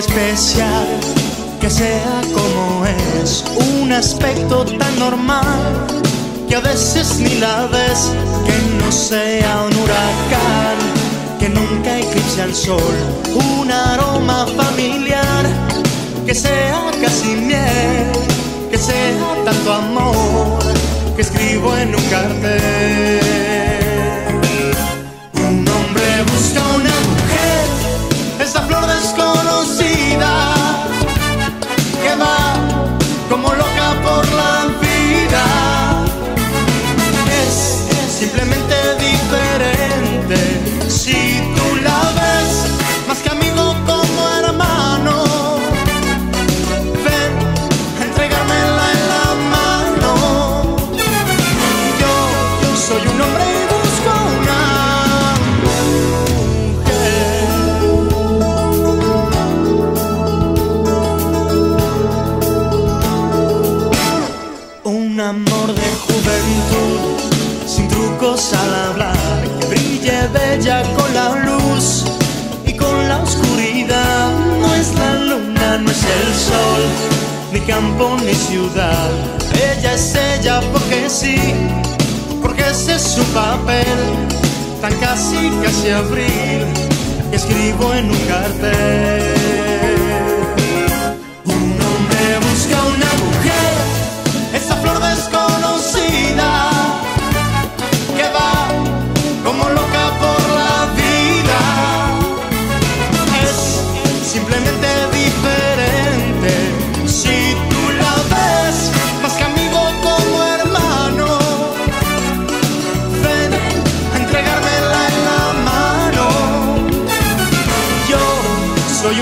que especial, que sea como es, un aspecto tan normal que a veces ni la ves, que no sea un huracán, que nunca eclipse al sol, un aroma familiar, que sea casi miel, que sea tanto amor, que escribo en un cartel. Un hombre busca una sol, ni campo ni ciudad. Ella es ella porque sí, porque ese es su papel, tan casi casi abril, que escribo en un cartel.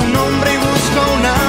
un hombre y busca una